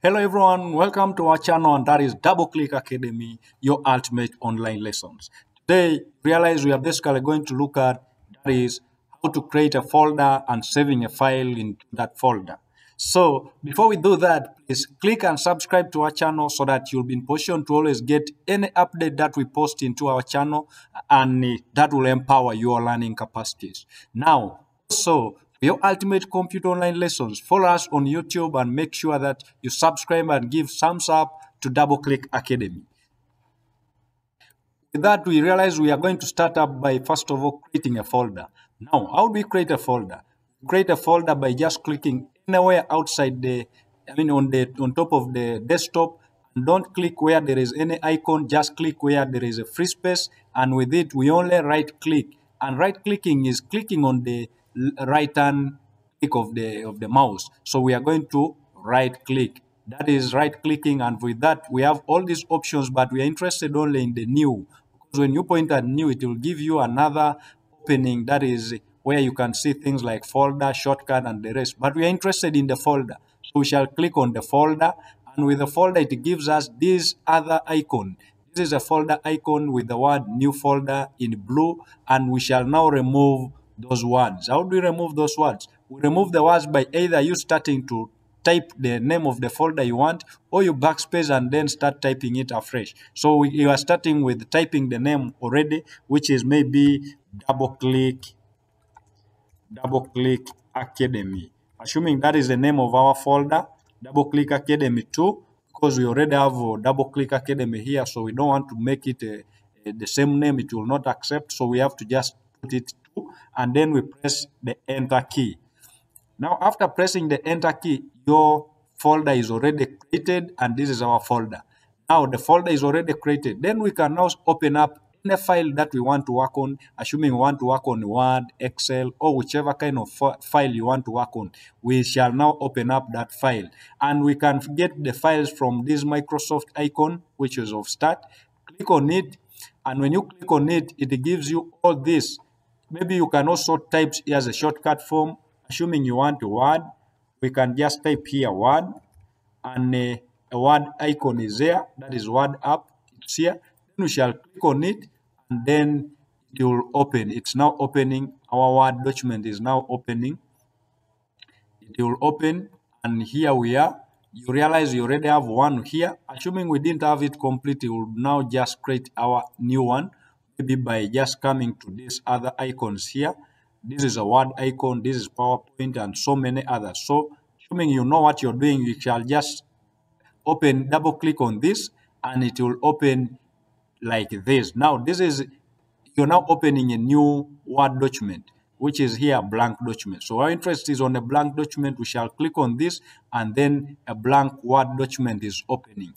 Hello everyone, welcome to our channel and that is Double Click Academy, your ultimate online lessons. Today, realize we are basically going to look at that is how to create a folder and saving a file in that folder. So before we do that, please click and subscribe to our channel so that you'll be in position to always get any update that we post into our channel and uh, that will empower your learning capacities. Now, so your ultimate computer online lessons, follow us on YouTube and make sure that you subscribe and give thumbs up to Double Click Academy. With that, we realize we are going to start up by first of all creating a folder. Now, how do we create a folder? Create a folder by just clicking anywhere outside the, I mean, on the on top of the desktop. Don't click where there is any icon. Just click where there is a free space, and with it, we only right click. And right clicking is clicking on the right hand click of the of the mouse. So we are going to right click. That is right clicking, and with that we have all these options, but we are interested only in the new. Because when you point at new, it will give you another opening that is where you can see things like folder, shortcut, and the rest. But we are interested in the folder. So we shall click on the folder, and with the folder, it gives us this other icon. This is a folder icon with the word new folder in blue, and we shall now remove those words. How do we remove those words? We remove the words by either you starting to type the name of the folder you want or you backspace and then start typing it afresh. So we, you are starting with typing the name already, which is maybe double click, double click academy. Assuming that is the name of our folder, double click academy 2, because we already have double click academy here, so we don't want to make it a, a, the same name, it will not accept. So we have to just put it and then we press the enter key. Now after pressing the enter key, your folder is already created and this is our folder. Now the folder is already created. Then we can now open up any file that we want to work on, assuming we want to work on Word, Excel, or whichever kind of file you want to work on. We shall now open up that file. And we can get the files from this Microsoft icon, which is of start. Click on it. And when you click on it, it gives you all this Maybe you can also type here as a shortcut form, assuming you want word. We can just type here word, and uh, a word icon is there. That is word app. It's here. Then we shall click on it, and then it will open. It's now opening. Our word document is now opening. It will open, and here we are. You realize you already have one here. Assuming we didn't have it complete, we will now just create our new one maybe by just coming to these other icons here. This is a word icon, this is PowerPoint, and so many others. So, assuming you know what you're doing, you shall just open, double click on this, and it will open like this. Now, this is, you're now opening a new Word document, which is here, blank document. So our interest is on a blank document. We shall click on this, and then a blank Word document is opening.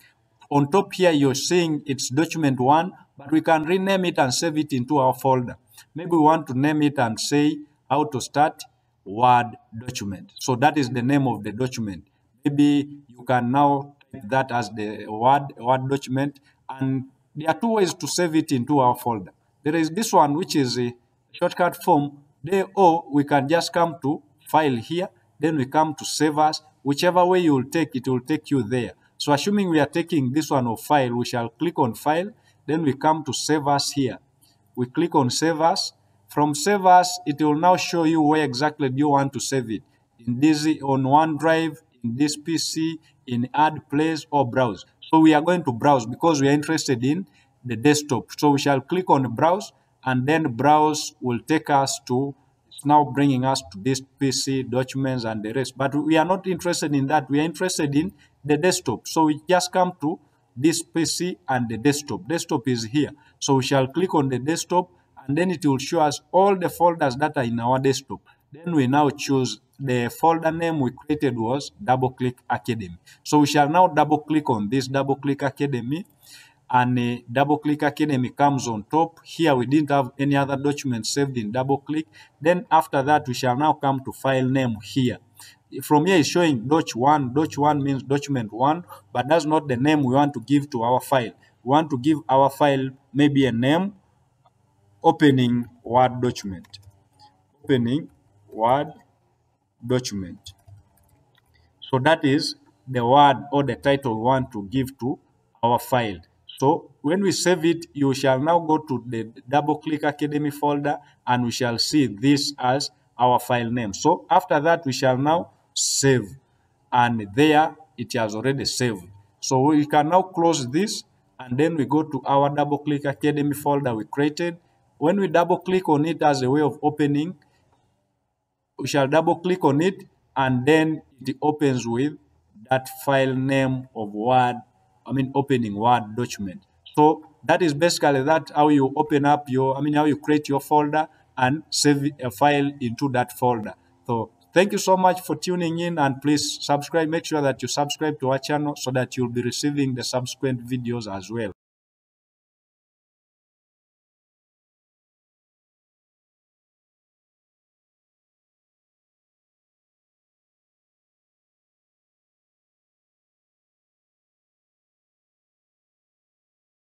On top here, you're seeing it's document one, but we can rename it and save it into our folder. Maybe we want to name it and say how to start Word document. So that is the name of the document. Maybe you can now type that as the Word, Word document. And there are two ways to save it into our folder. There is this one, which is a shortcut form. There, or we can just come to File here. Then we come to Save As. Whichever way you will take, it will take you there. So assuming we are taking this one of file, we shall click on file, then we come to save as here. We click on save as. From save as, it will now show you where exactly you want to save it. In this, on OneDrive, in this PC, in add place or browse. So we are going to browse because we are interested in the desktop. So we shall click on browse and then browse will take us to now bringing us to this PC documents and the rest. But we are not interested in that. We are interested in the desktop. So we just come to this PC and the desktop. Desktop is here. So we shall click on the desktop and then it will show us all the folders that are in our desktop. Then we now choose the folder name we created was double click academy. So we shall now double click on this double click academy and uh, double click academy comes on top. Here we didn't have any other document saved in double click. Then after that we shall now come to file name here from here is showing doc1. Doc1 means document 1, but that's not the name we want to give to our file. We want to give our file maybe a name, opening Word document. Opening Word document. So that is the word or the title we want to give to our file. So when we save it, you shall now go to the double click academy folder and we shall see this as our file name. So after that, we shall now save and there it has already saved. So we can now close this and then we go to our double click academy folder we created. When we double click on it as a way of opening, we shall double click on it and then it opens with that file name of Word, I mean opening Word document. So that is basically that how you open up your, I mean how you create your folder and save a file into that folder. So thank you so much for tuning in and please subscribe. Make sure that you subscribe to our channel so that you'll be receiving the subsequent videos as well.